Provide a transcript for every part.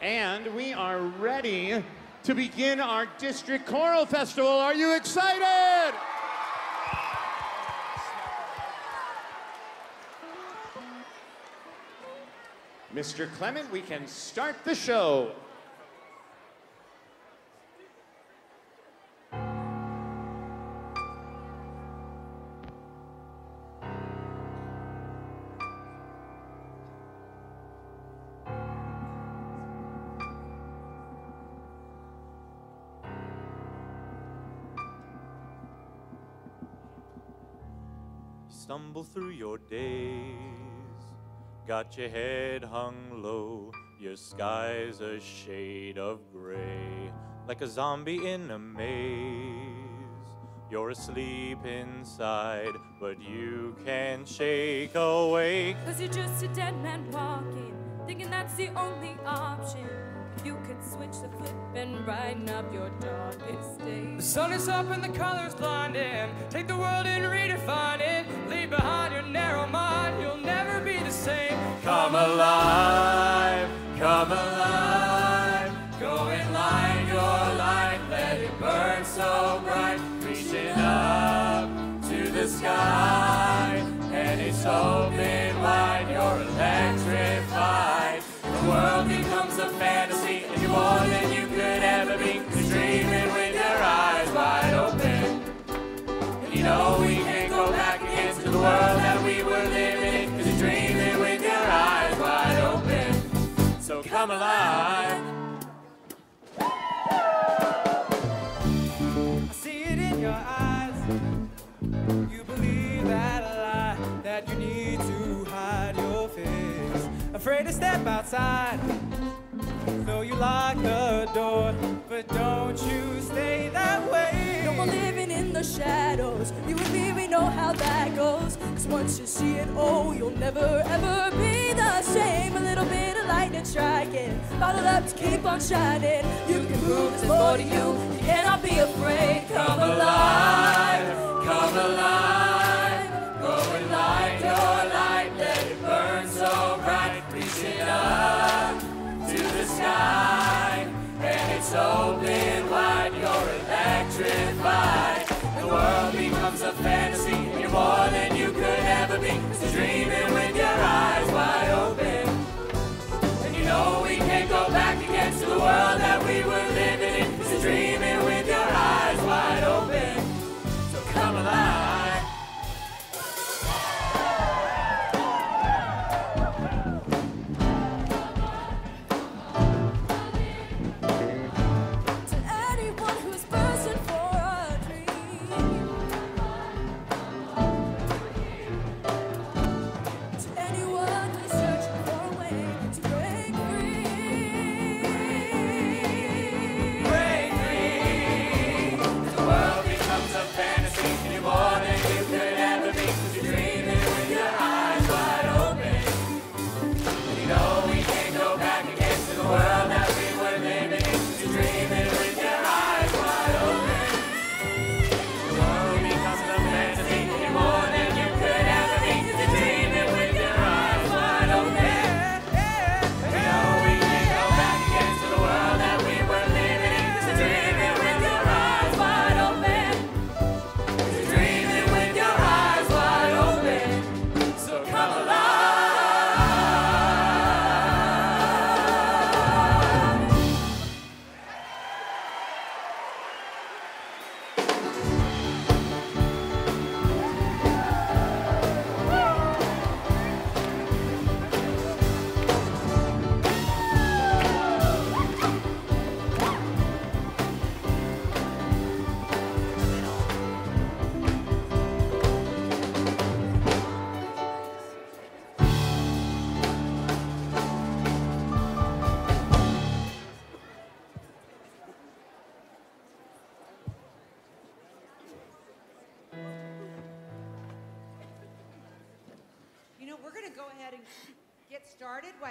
And we are ready to begin our district choral festival. Are you excited? Mr. Clement, we can start the show. Stumble through your days, got your head hung low, your sky's a shade of gray, like a zombie in a maze. You're asleep inside, but you can't shake awake. Cause you're just a dead man walking, thinking that's the only option. You could switch the flip and brighten up your darkest days. The sun is up and the colors blinding. Take the world and redefine it. Behind your narrow mind. You'll never be the same. Come alive, come alive. Go and light your light. Let it burn so bright. Reaching up to the sky, and it's open wide. You're electrified. The world becomes a fantasy, and you could come alive. Afraid to step outside. Though you lock the door, but don't you stay that way. No more living in the shadows. You and me, we know how that goes. Cause once you see it, oh, you'll never ever be the same. A little bit of lightning striking, bottled up to keep on shining. You can prove there's more to you. You cannot be afraid. Come alive, Come alive, and it's open you're electrified. The world becomes a fantasy, and you're more than you could ever be, so dreaming with your eyes wide open. And you know we can't go back again to the world that we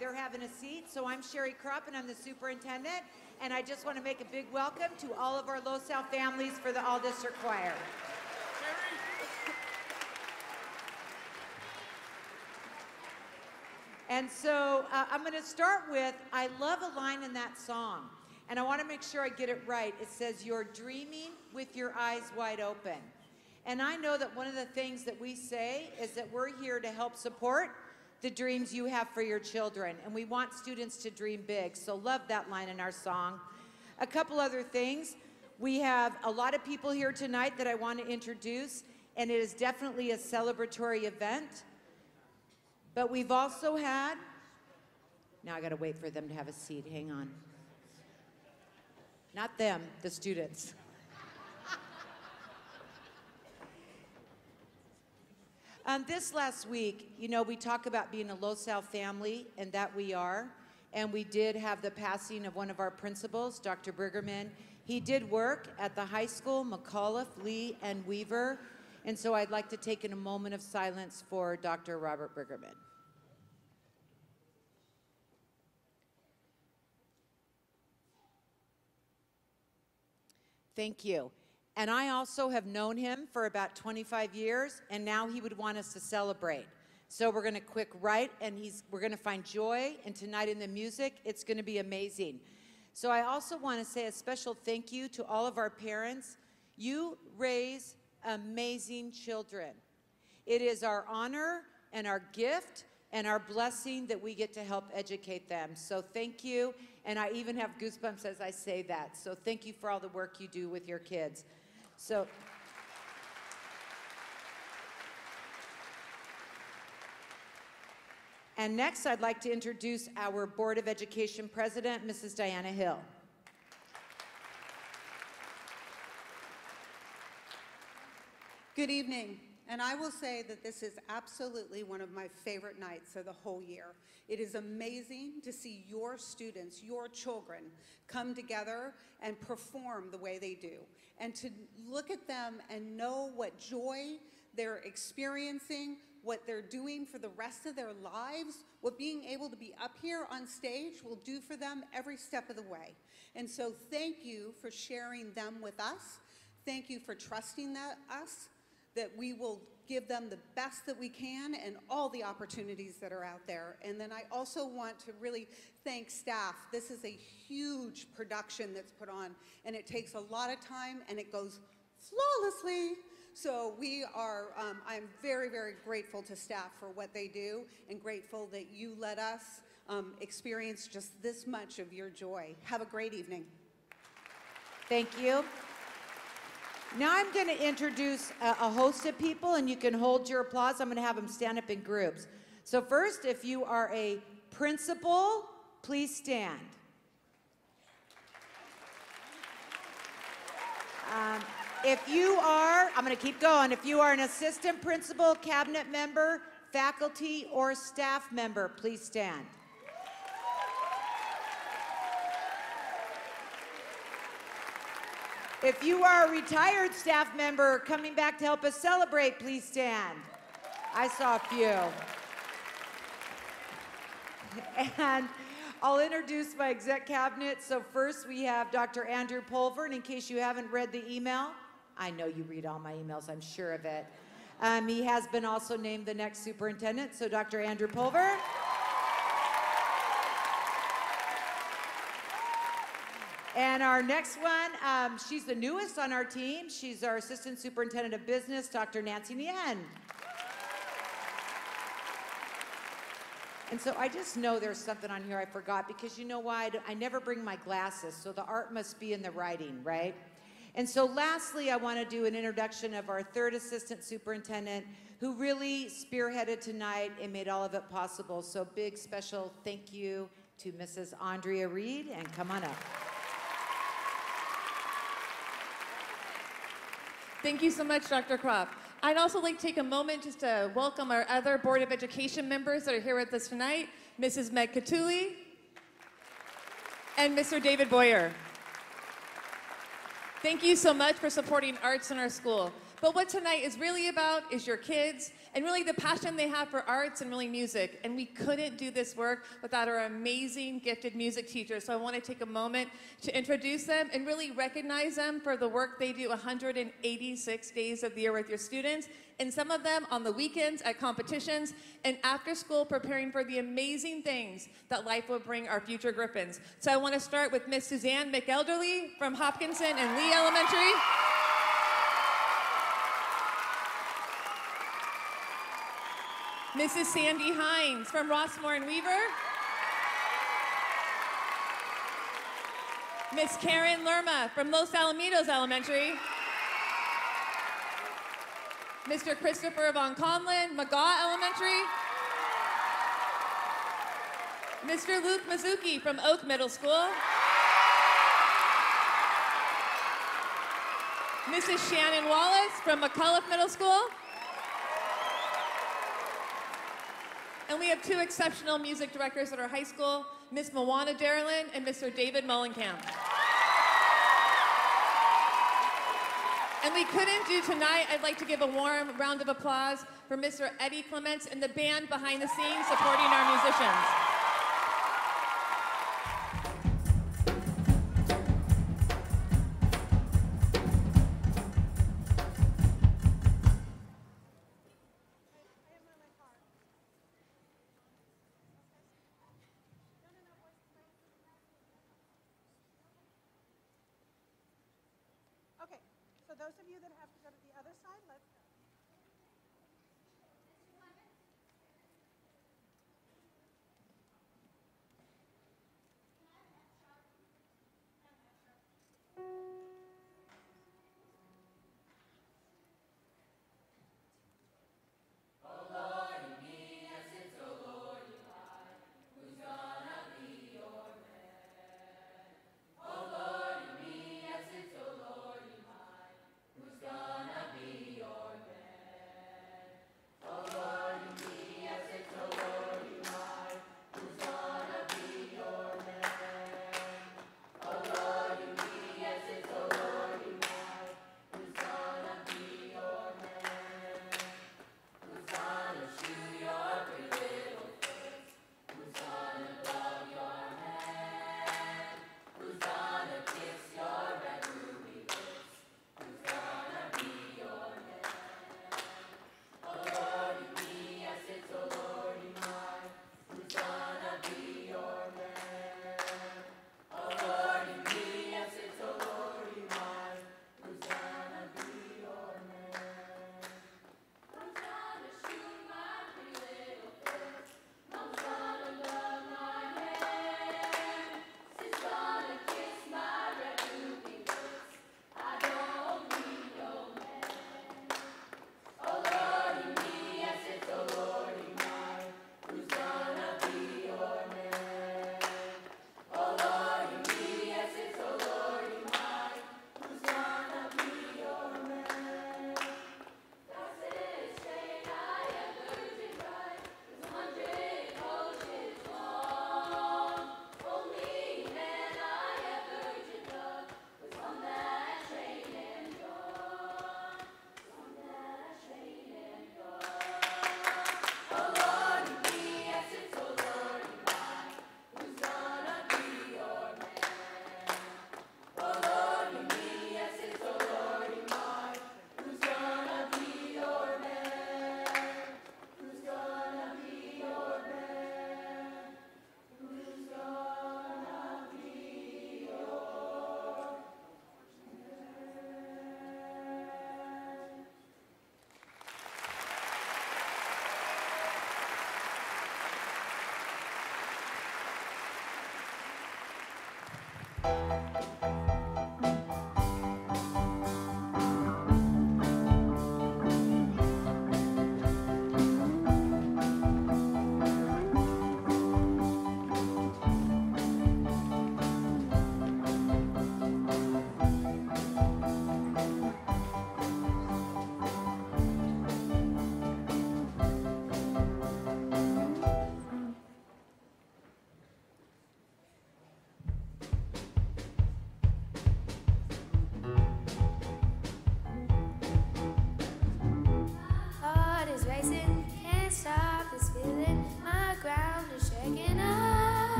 they're having a seat. So I'm Sherry Kropp, and I'm the superintendent. And I just want to make a big welcome to all of our LoSal families for the All District Choir. And so uh, I'm going to start with I love a line in that song. And I want to make sure I get it right. It says, You're dreaming with your eyes wide open. And I know that one of the things that we say is that we're here to help support the dreams you have for your children. And we want students to dream big. So love that line in our song. A couple other things. We have a lot of people here tonight that I want to introduce, and it is definitely a celebratory event. But we've also had, now I got to wait for them to have a seat. Hang on. Not them, the students. Um, this last week, you know, we talk about being a LoSal family, and that we are. And we did have the passing of one of our principals, Dr. Briggerman. He did work at the high school, McAuliffe, Lee, and Weaver. And so I'd like to take in a moment of silence for Dr. Robert Briggerman. Thank you. And I also have known him for about 25 years, and now he would want us to celebrate. So we're going to quick right, and he's, we're going to find joy. And tonight in the music, it's going to be amazing. So I also want to say a special thank you to all of our parents. You raise amazing children. It is our honor and our gift and our blessing that we get to help educate them. So thank you. And I even have goosebumps as I say that. So thank you for all the work you do with your kids. So. And next, I'd like to introduce our Board of Education President, Mrs. Diana Hill. Good evening. And I will say that this is absolutely one of my favorite nights of the whole year. It is amazing to see your students, your children, come together and perform the way they do. And to look at them and know what joy they're experiencing, what they're doing for the rest of their lives, what being able to be up here on stage will do for them every step of the way. And so thank you for sharing them with us. Thank you for trusting that, us that we will give them the best that we can and all the opportunities that are out there. And then I also want to really thank staff. This is a huge production that's put on, and it takes a lot of time and it goes flawlessly. So we are, um, I'm very, very grateful to staff for what they do and grateful that you let us um, experience just this much of your joy. Have a great evening. Thank you. Now I'm going to introduce a, a, host of people, and you can hold your applause. I'm going to have them stand up in groups. So, first, if you are a principal, please stand. Um, if you are, I'm going to keep going. If you are an assistant principal, cabinet member, faculty, or staff member, please stand. If you are a retired staff member coming back to help us celebrate, please stand. I saw a few. And I'll introduce my exec cabinet. So first we have Dr. Andrew Pulver, and in case you haven't read the email, I know you read all my emails, I'm sure of it. Um, he has been also named the next superintendent. So Dr. Andrew Pulver. And our next one, um, she's the newest on our team. She's our Assistant Superintendent of Business, Dr. Nancy Nien. And so I just know there's something on here I forgot because you know why? I never bring my glasses, so the art must be in the writing, right? And so lastly, I want to do an introduction of our third assistant superintendent who really spearheaded tonight and made all of it possible. So big special thank you to Mrs. Andrea Reed, and come on up. Thank you so much, Dr. Kropp. I'd also like to take a moment just to welcome our other Board of Education members that are here with us tonight, Mrs. Meg Cutuli and Mr. David Boyer. Thank you so much for supporting arts in our school. But what tonight is really about is your kids and really the passion they have for arts and really music. And we couldn't do this work without our amazing, gifted music teachers. So I want to take a moment to introduce them and really recognize them for the work they do 186 days of the year with your students, and some of them on the weekends at competitions, and after school preparing for the amazing things that life will bring our future Griffins. So I want to start with Miss Suzanne McElderly from Hopkinson and Lee Elementary. Mrs. Sandy Hines from Rossmoor and Weaver. Miss Karen Lerma from Los Alamitos Elementary. Mr. Christopher Von Conlin, McGaugh Elementary. Mr. Luke Mizuki from Oak Middle School. Mrs. Shannon Wallace from McAuliffe Middle School. And we have two exceptional music directors at our high school, Miss Moana Darlin and Mr. David Mullenkamp. And we couldn't do tonight. I'd like to give a warm round of applause for Mr. Eddie Clements and the band behind the scenes supporting our musicians.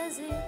fazer.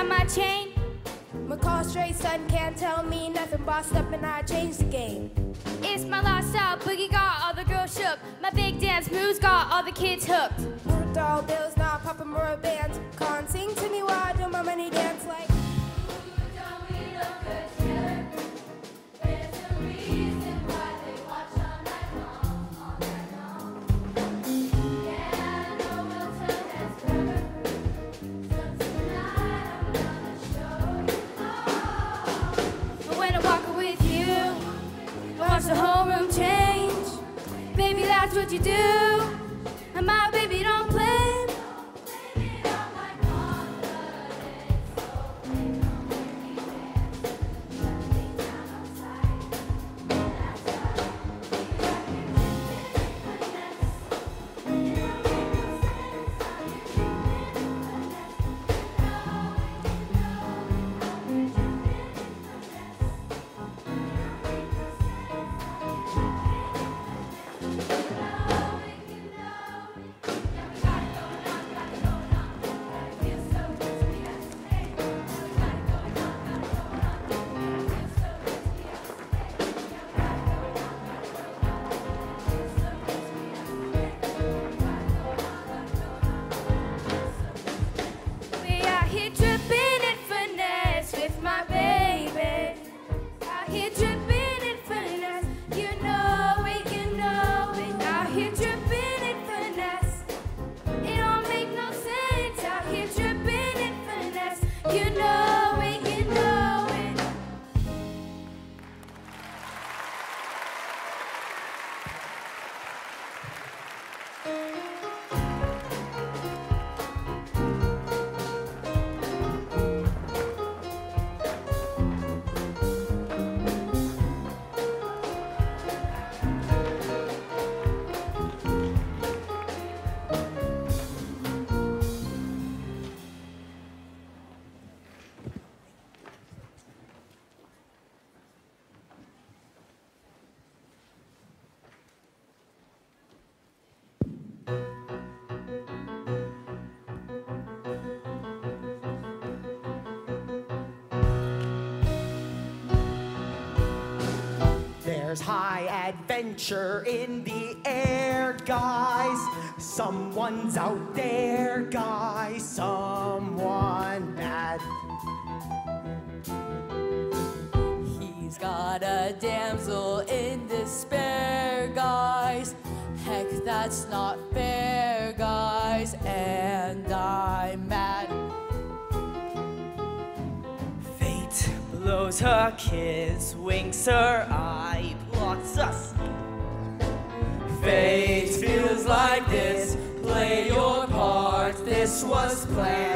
on my chain. My call straight son can't tell me nothing. Bossed up and I changed the game. It's my lifestyle, boogie got all the girls shook. My big dance moves got all the kids hooked. you do? There's high adventure in the air, guys. Someone's out there, guys. Someone bad. He's got a damsel in despair, guys. Heck, that's not fair, guys. And I'm mad. Fate blows her kiss, winks her eye. plan.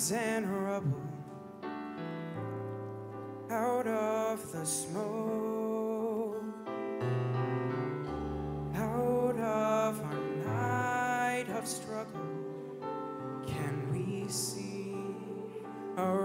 Ruins and rubble out of the smoke out of our night of struggle. Can we see a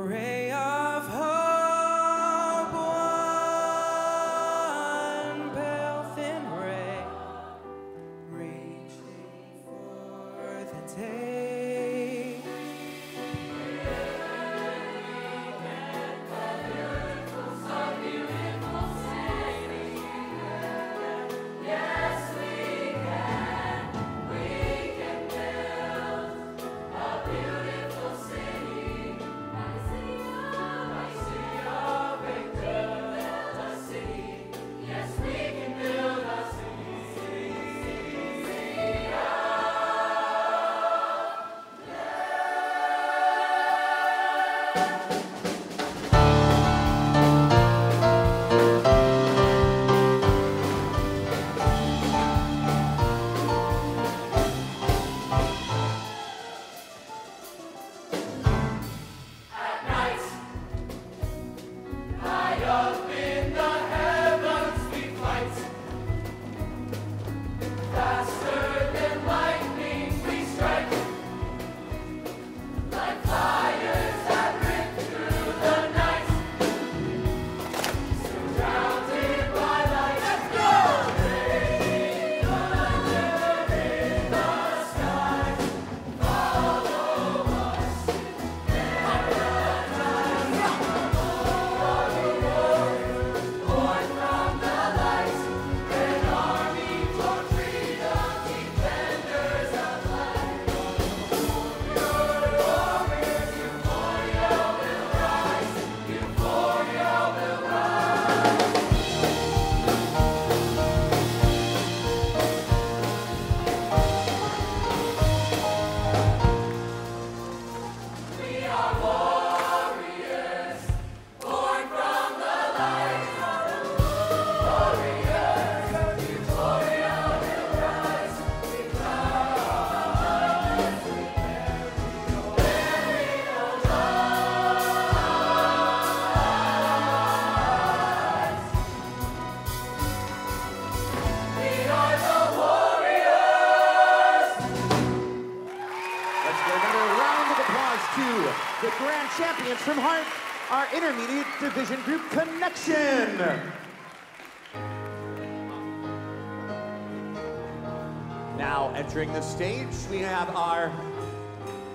entering the stage, we have our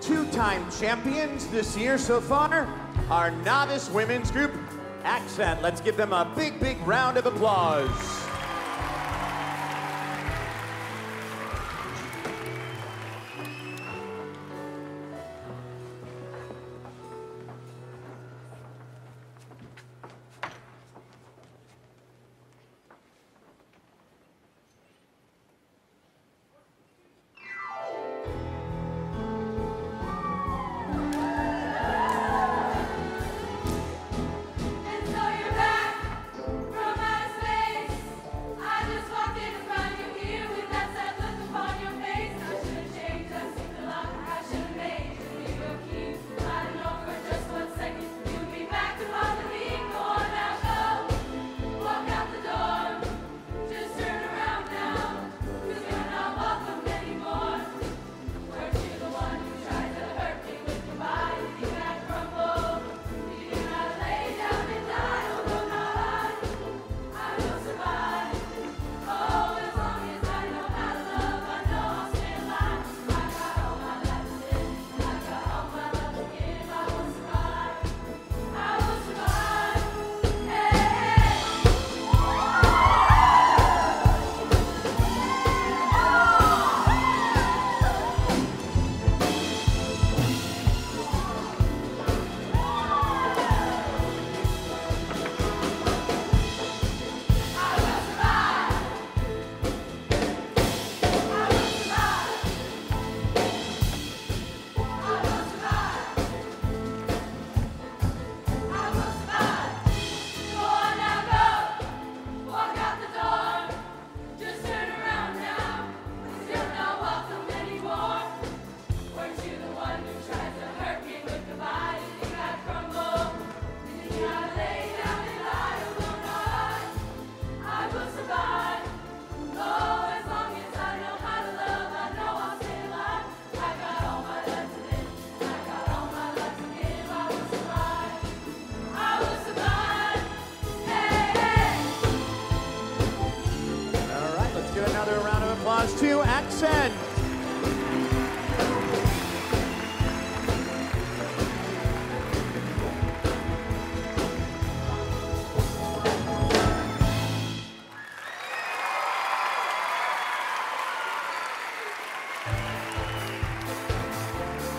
two-time champions this year so far, our novice women's group, Accent. Let's give them a big, big round of applause.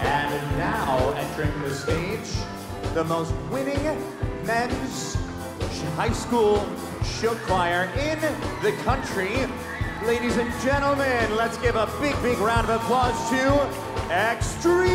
And now entering the stage, the most winning men's high school show choir in the country, Ladies and gentlemen, let's give a big, big round of applause to Extreme.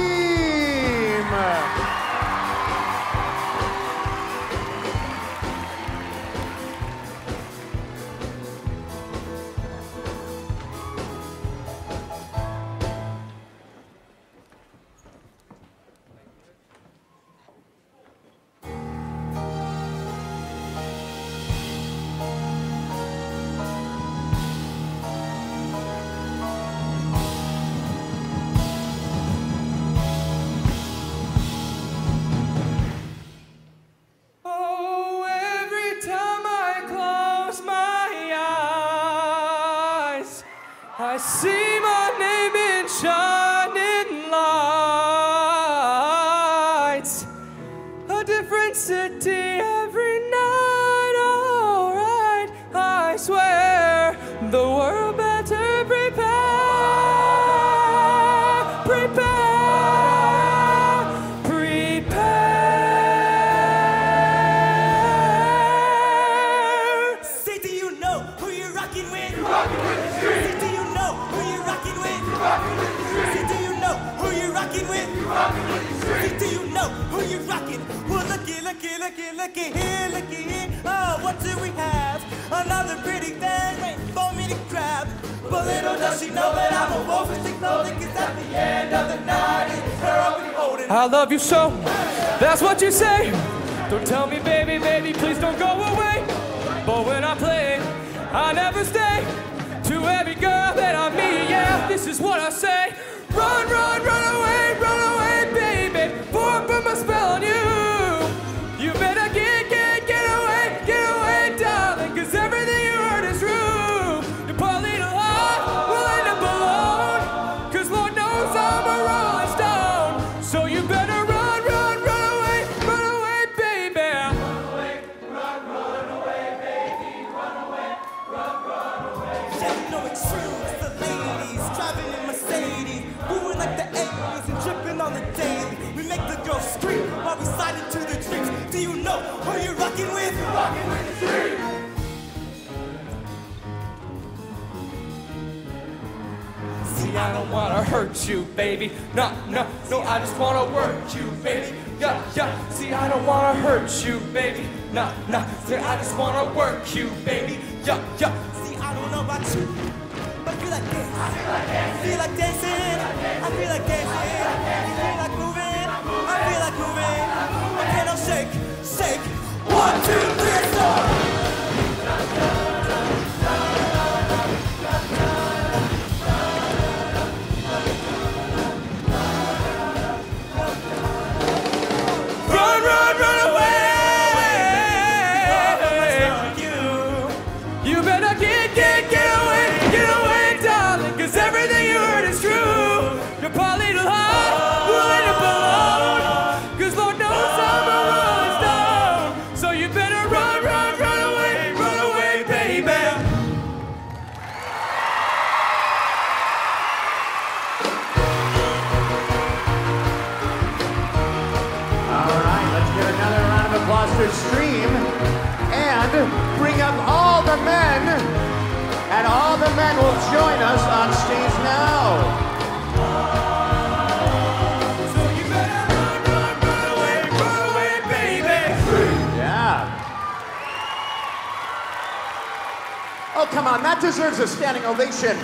on. That deserves a standing ovation.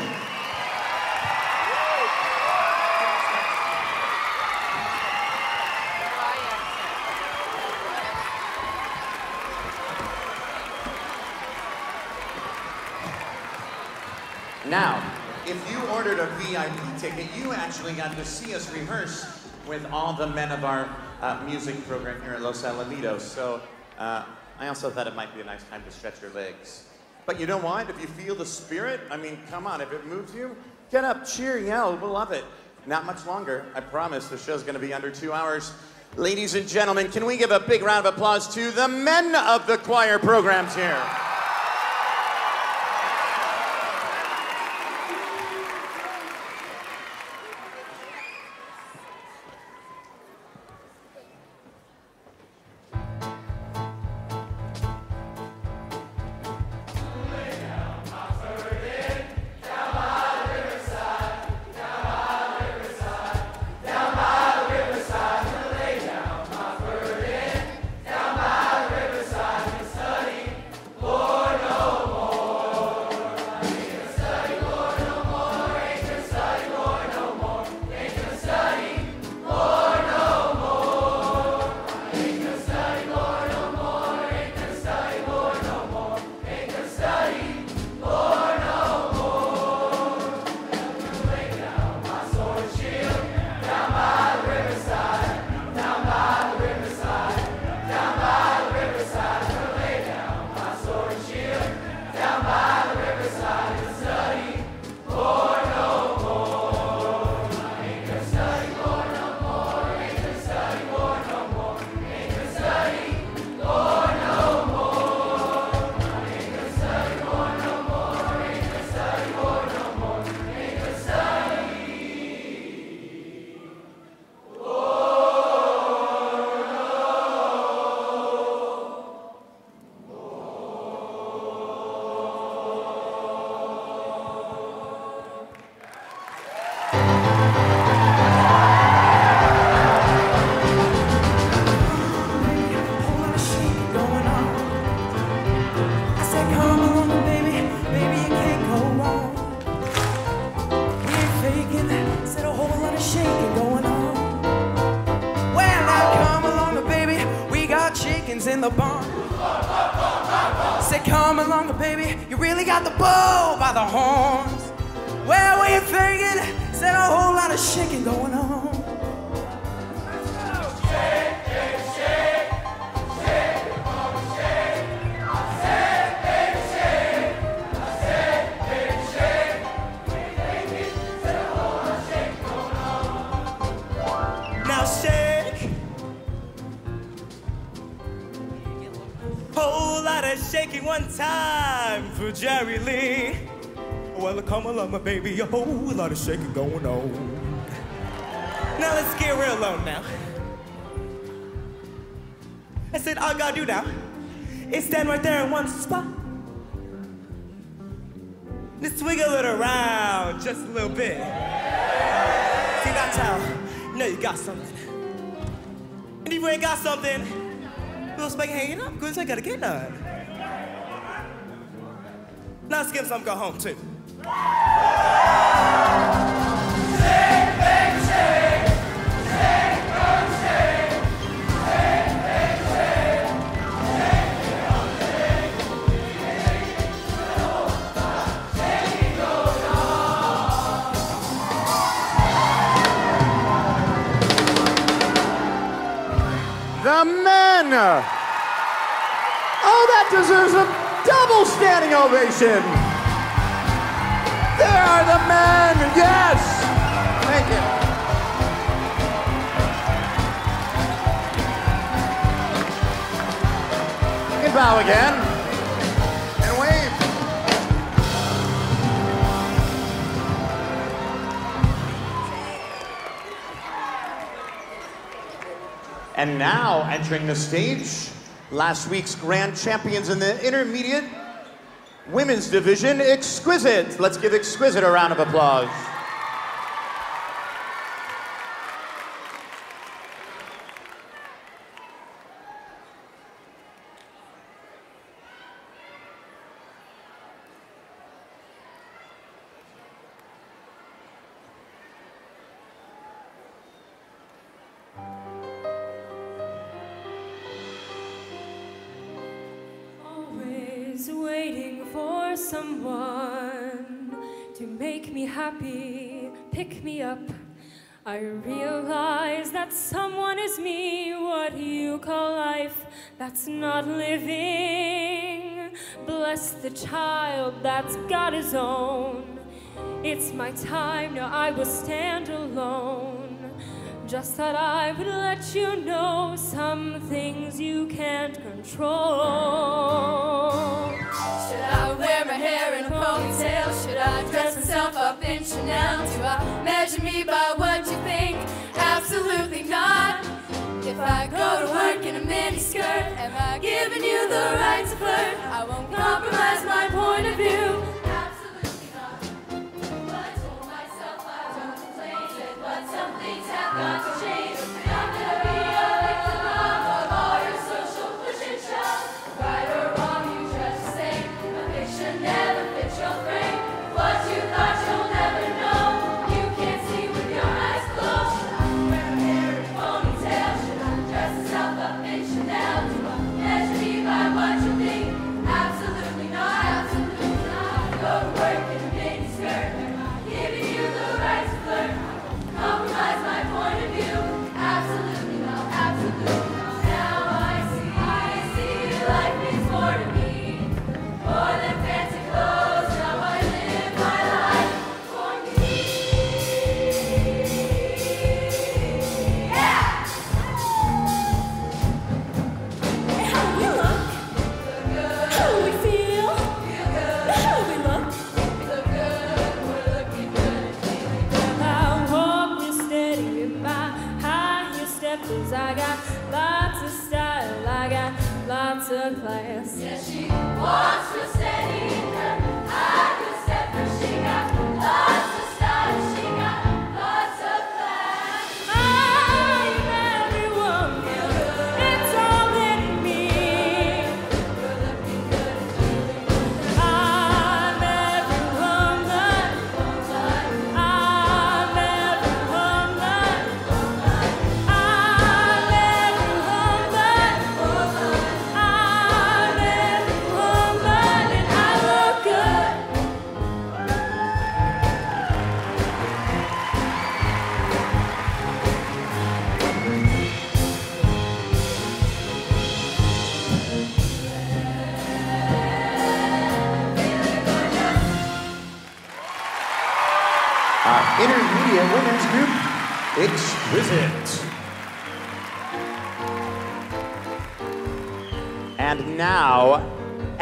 Now, if you ordered a VIP ticket, you actually got to see us rehearse with all the men of our uh, music program here at Los Alamitos. So uh, I also thought it might be a nice time to stretch your legs. But you know what? If you feel the spirit, I mean, come on, if it moves you, get up, cheer, yell, we'll love it. Not much longer, I promise. The show's gonna be under two hours. Ladies and gentlemen, can we give a big round of applause to the men of the choir programs here? Come baby, you really got the bull by the horns. Well, we ain't faking, said a whole lot of shaking going on. Let's go, Now one time for Jerry Lee. Well, come along, my baby, a whole lot of shaking going on. Now let's get real low now. I said, all I gotta do now is stand right there in one spot. Just wiggle it around just a little bit. See that child? know you got something. And if you ain't got something, little spike hanging up, because I gotta get none. Now let's give to go home too. The men! Oh, that deserves a double standing ovation! There are the men! Yes! Thank you. You can bow again. And wave. And now entering the stage, last week's grand champions in the intermediate women's division, Exquisite. Let's give Exquisite a round of applause. Someone is me, what you call life, that's not living. Bless the child that's got his own. It's my time, now I will stand alone. Just thought I would let you know some things you can't control. Should I wear my hair in a ponytail? Should I dress myself up in Chanel? Do I measure me by what you think? Absolutely not. If I go to work in a miniskirt, am I giving you the right to flirt? I won't compromise my point of view. Absolutely not. But I told myself I won't complain. But some things have got to change.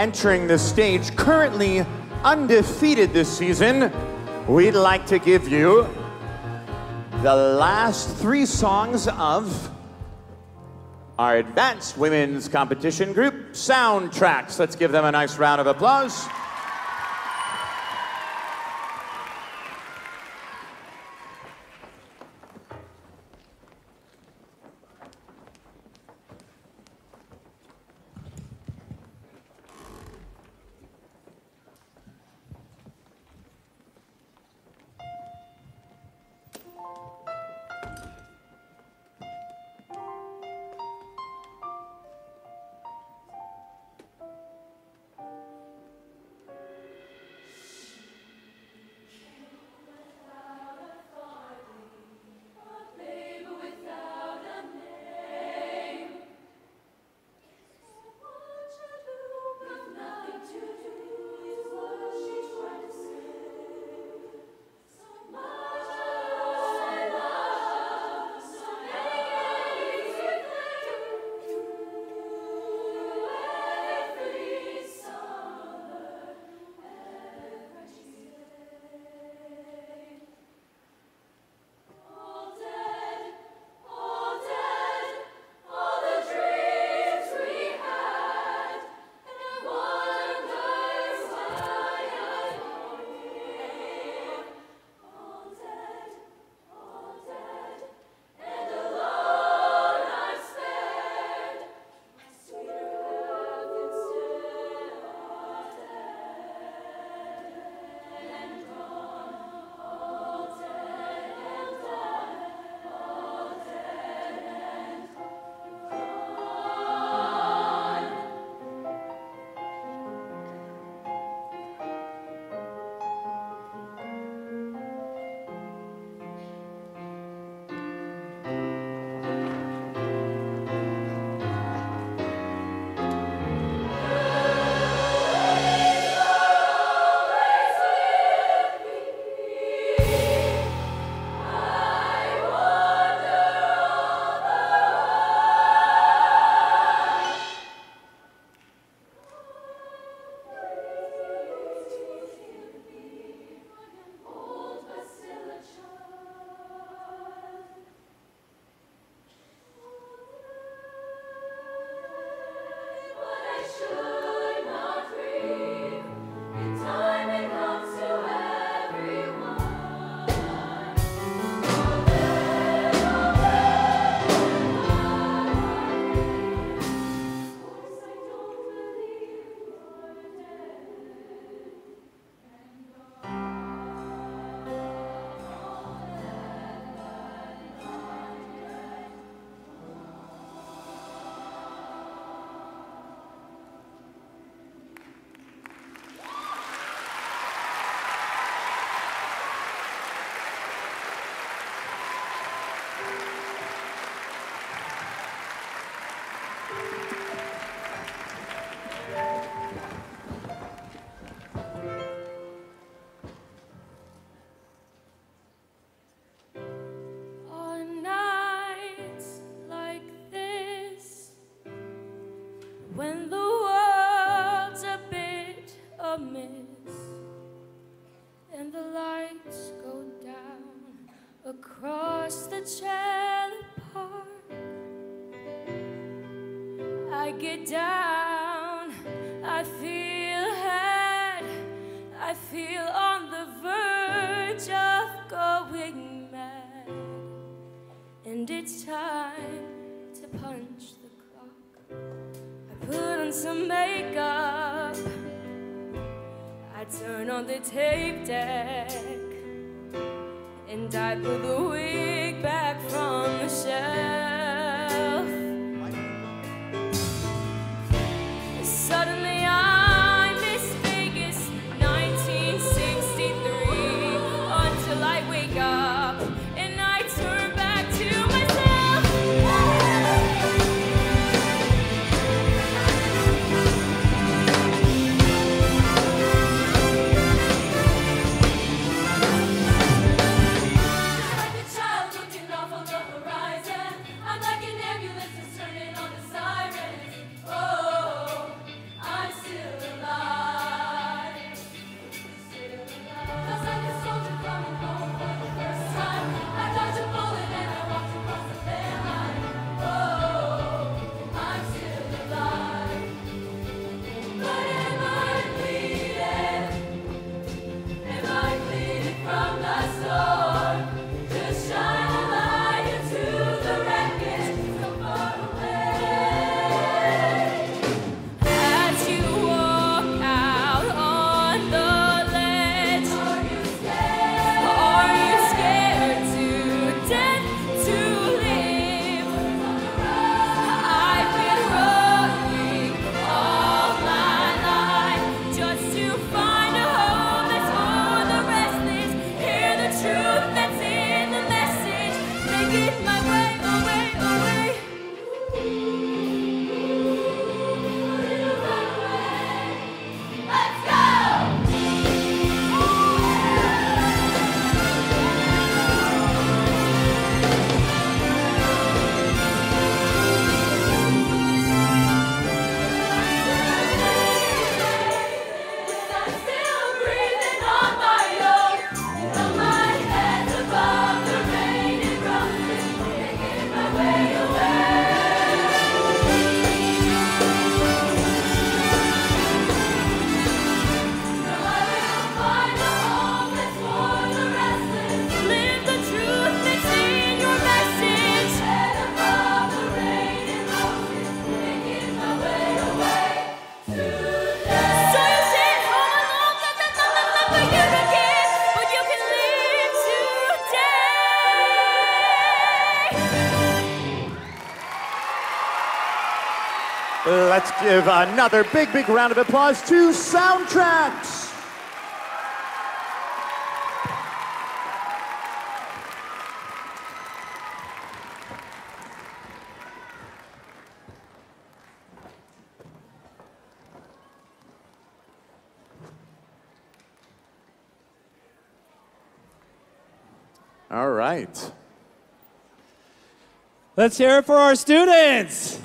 Entering the stage, currently undefeated this season, we'd like to give you the last three songs of our advanced women's competition group, Soundtracks. Let's give them a nice round of applause. Get down, I feel ahead, I feel on the verge of going mad, and it's time to punch the clock. I put on some makeup. I turn on the tape deck. And I put the give another big, big round of applause to Soundtracks. All right. Let's hear it for our students.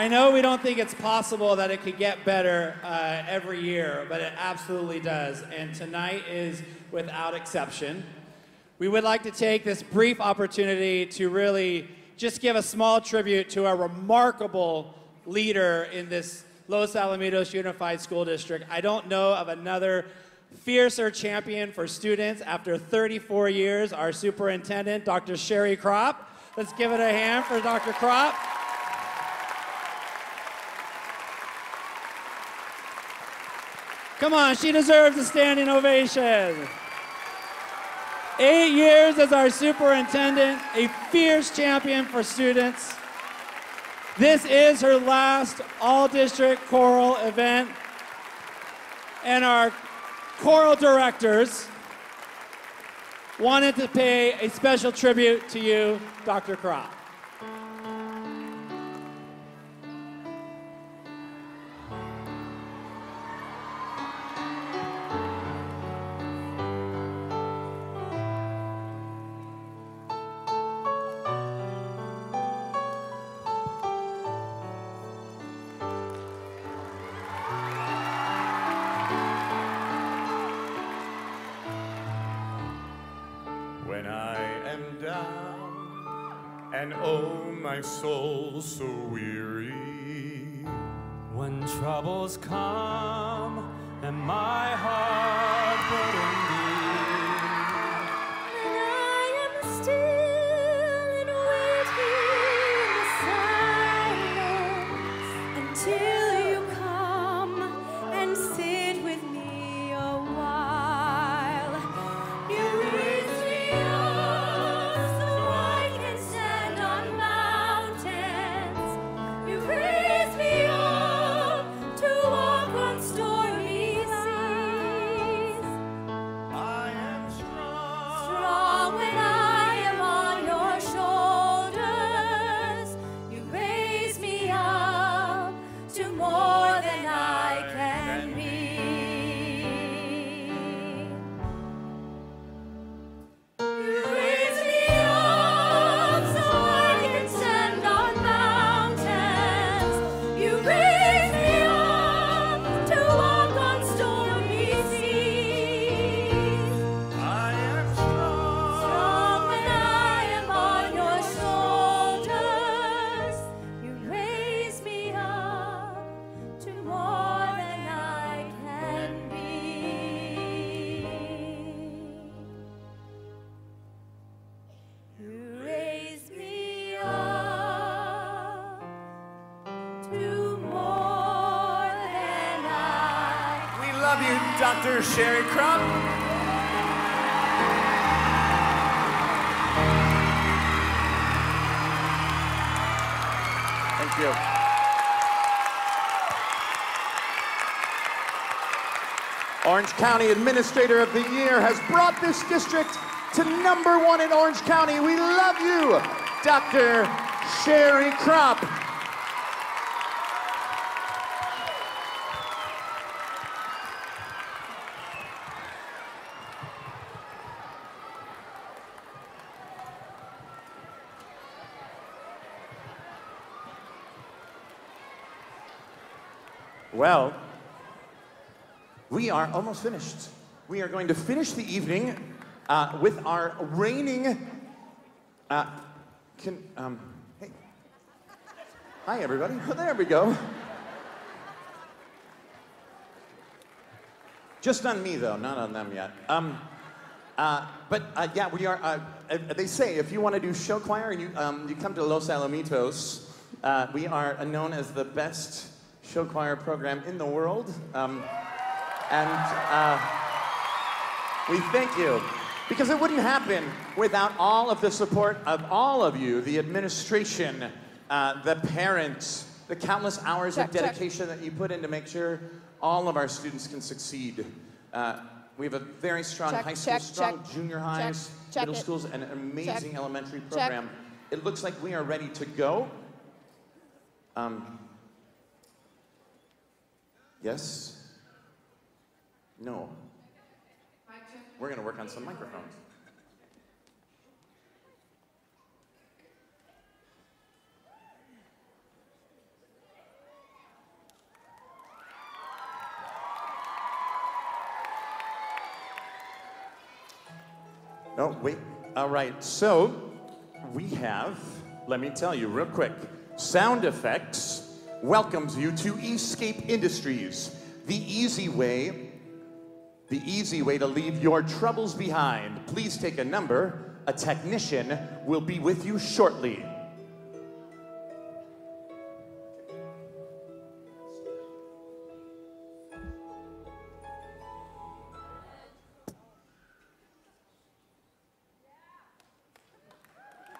I know we don't think it's possible that it could get better uh, every year, but it absolutely does. And tonight is without exception. We would like to take this brief opportunity to really just give a small tribute to a remarkable leader in this Los Alamitos Unified School District. I don't know of another fiercer champion for students after 34 years, our superintendent, Dr. Sherry Kropp. Let's give it a hand for Dr. Kropp. Come on, she deserves a standing ovation. Eight years as our superintendent, a fierce champion for students. This is her last all district choral event. And our choral directors wanted to pay a special tribute to you, Dr. Kropp. My soul so weary. When troubles come and my heart Dr. Sherry Kropp. Thank you. Orange County Administrator of the Year has brought this district to number one in Orange County. We love you, Dr. Sherry Kropp. Well, we are almost finished. We are going to finish the evening uh, with our reigning. Uh, can um, hey, hi everybody. There we go. Just on me though, not on them yet. Um, uh, but uh, yeah, we are. Uh, uh, they say if you want to do show choir and you um, you come to Los Alamitos, uh, we are known as the best show choir program in the world, um, and uh, we thank you because it wouldn't happen without all of the support of all of you, the administration, uh, the parents, the countless hours Check, of check. dedication that you put in to make sure all of our students can succeed. Uh, we have a very strong Check, high school, check, strong check. junior Check, highs, check middle it. schools, and an amazing Check. elementary Check. program. It looks like we are ready to go. Um, yes? No. We're going to work on some microphones. No, wait. All right. So we have, let me tell you real quick, Sound Effects welcomes you to Escape Industries, the easy way, the easy way to leave your troubles behind. Please take a number. A technician will be with you shortly.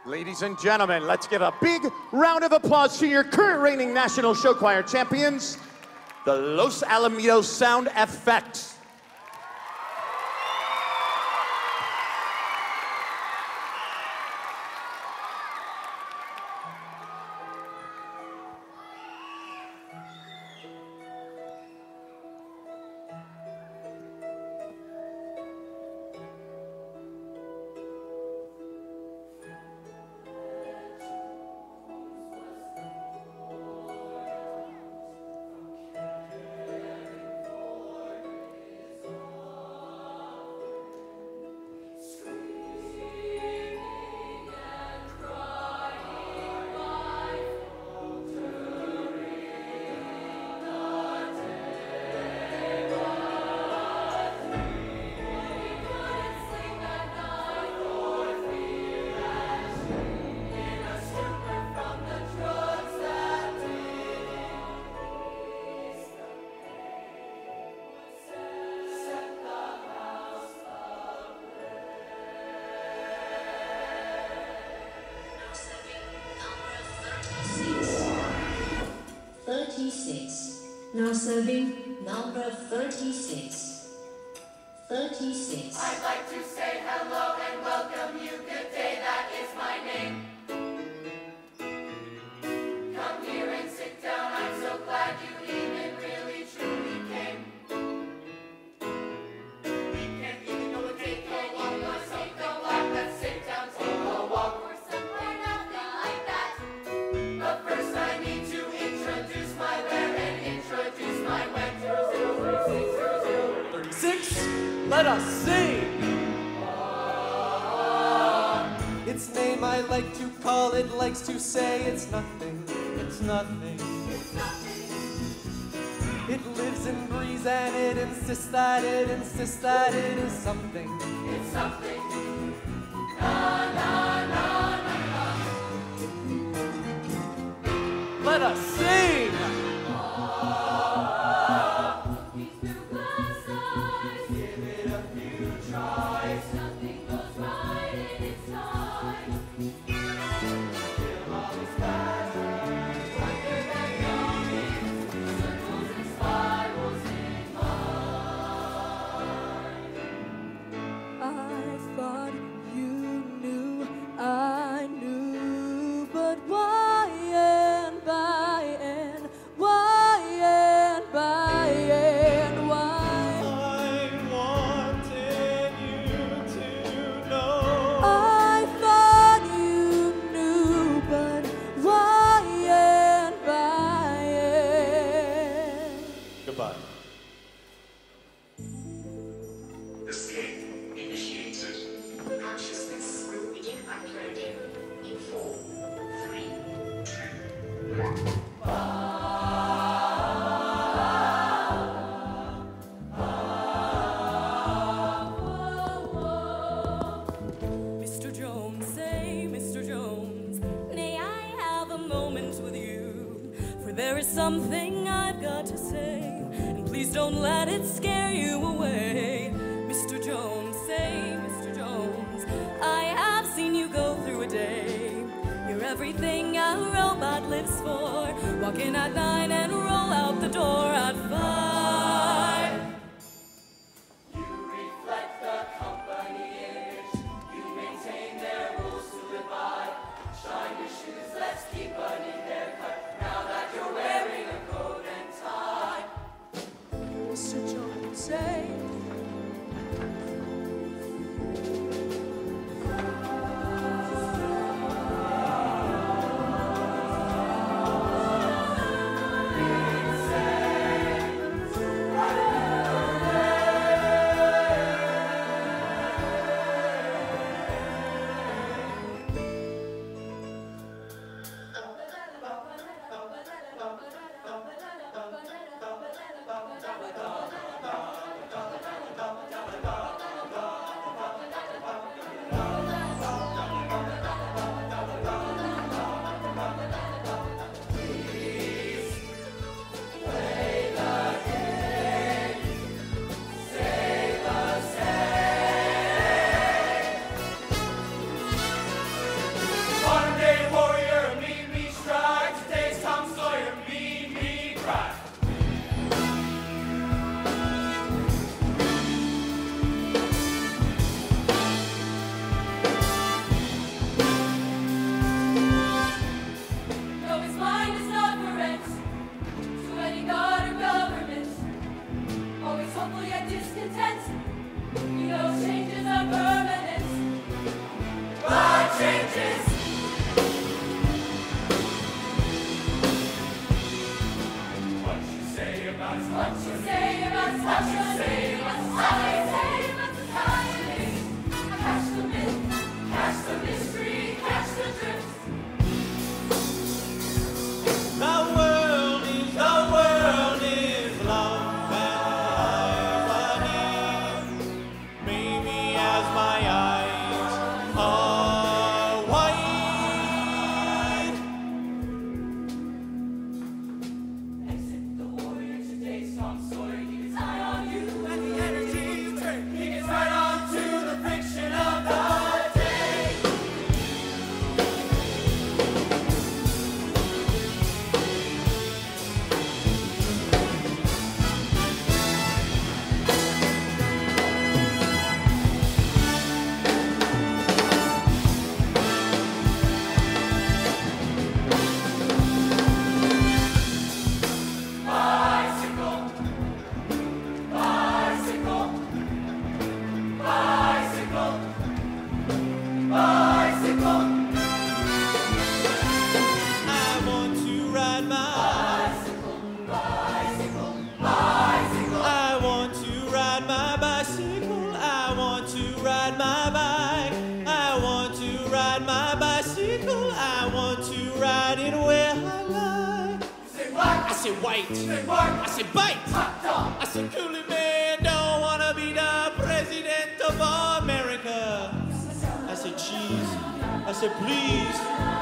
Ladies and gentlemen, let's give a big round of applause to your current reigning National Show Choir champions, the Los Alamitos Sound Effects. said white. I said bite. I said coolie man don't wanna be the president of America. I said cheese. I said please.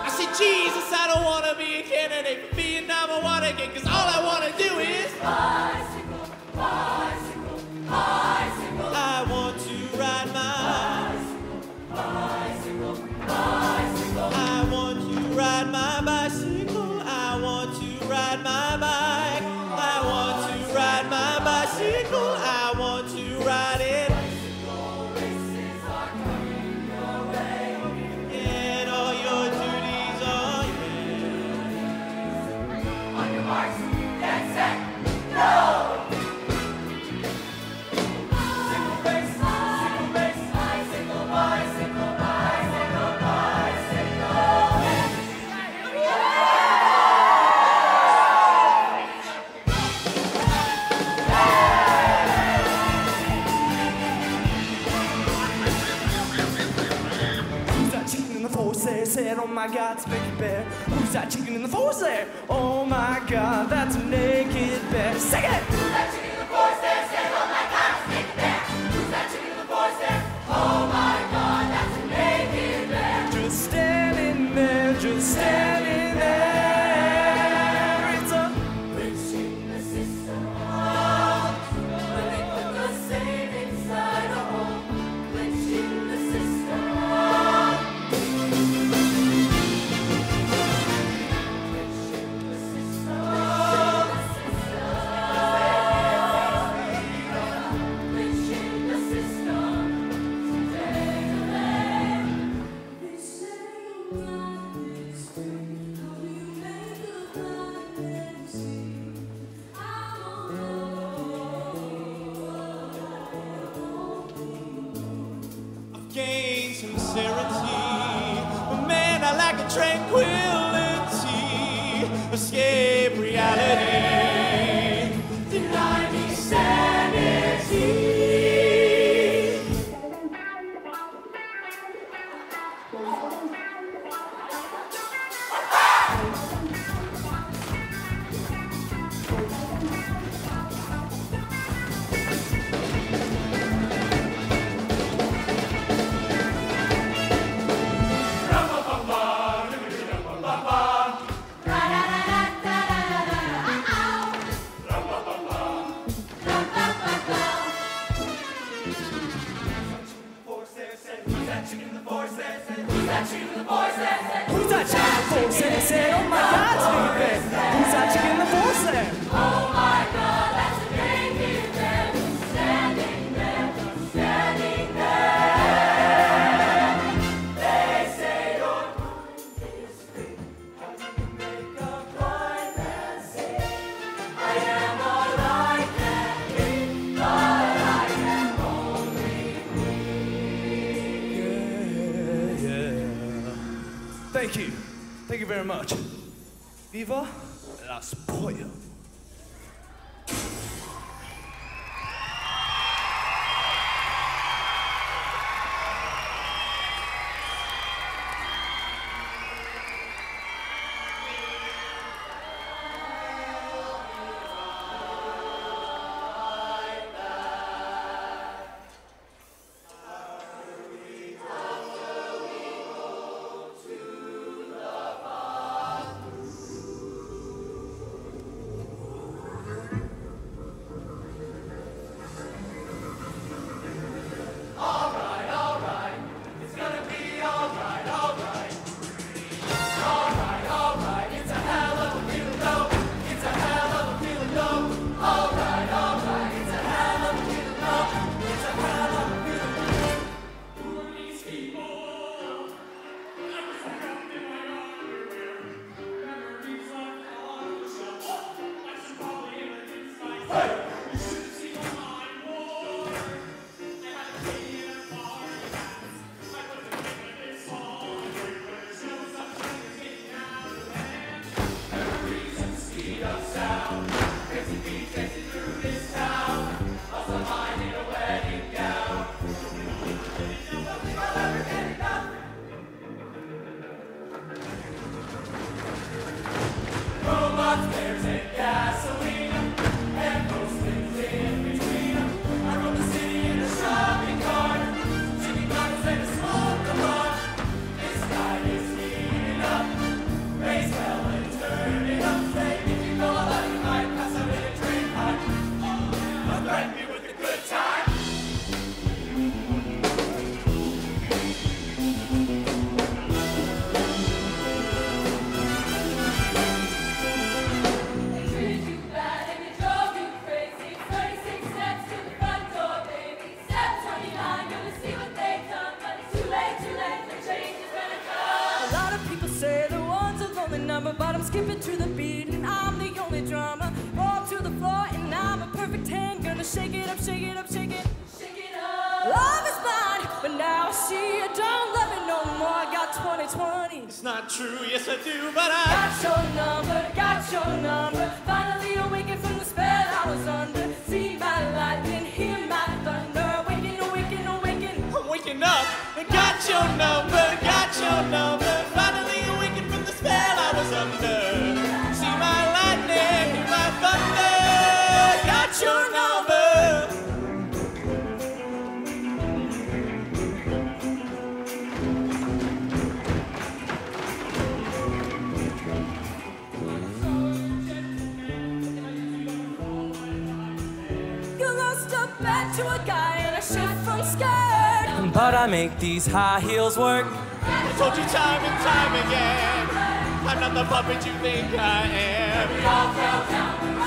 I said Jesus, I don't wanna be a candidate for Vietnam number one again, cause all I wanna do is bicycle, bicycle, bicycle. I want to ride my bicycle, bicycle, bicycle. I want to ride my bicycle my body. the force there. Oh my god, that's a naked. Sing it! That's in the force there. Viva las pollas. make these high heels work. I told you time and time again, I'm not the puppet you think I am.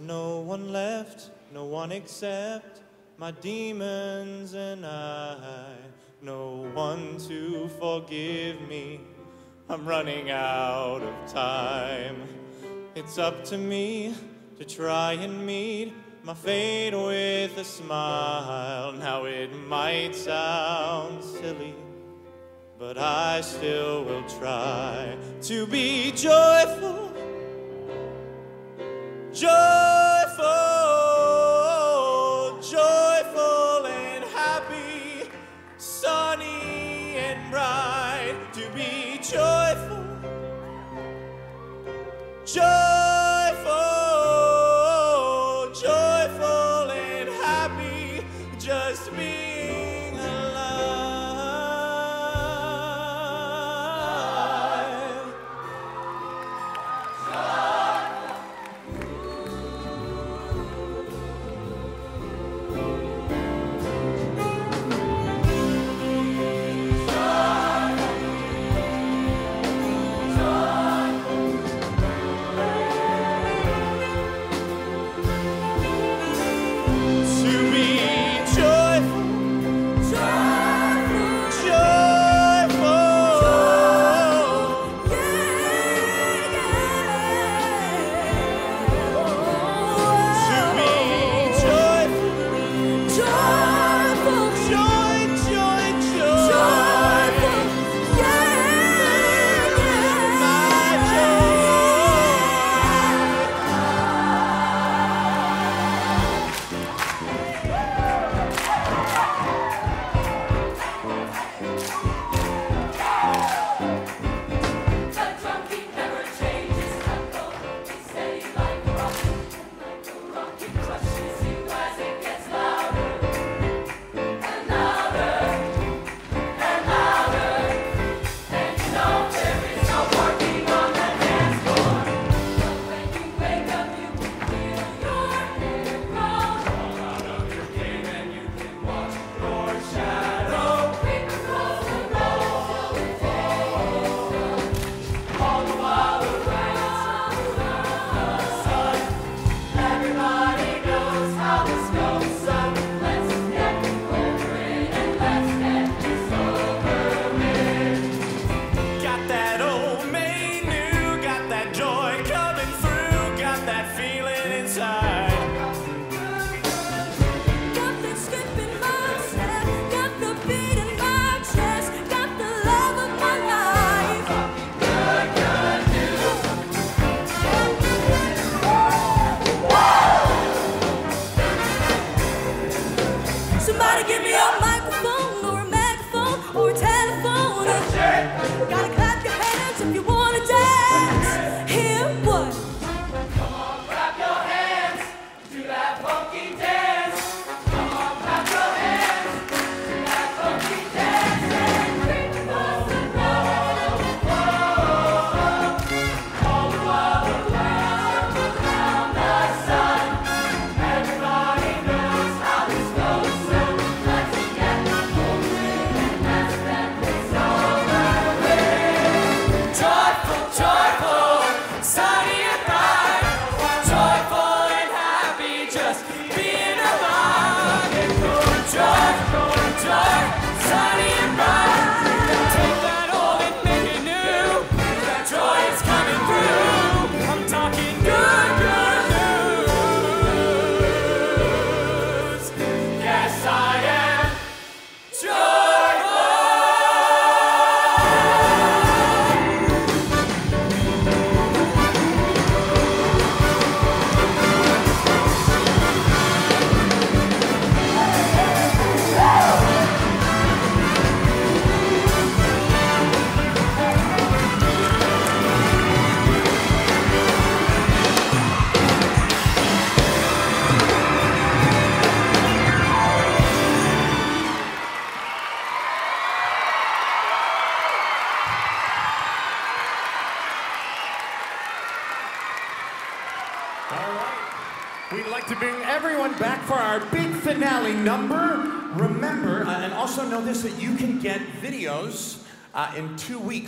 No one left, no one except my demons and I. No one to forgive me. I'm running out of time. It's up to me to try and meet my fate with a smile. Now it might sound silly, but I still will try to be joyful. Joyful.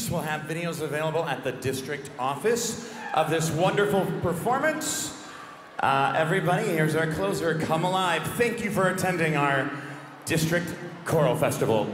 weeks, we'll have videos available at the district office of this wonderful performance. Uh, everybody, here's our closer, Come Alive. Thank you for attending our District Choral Festival.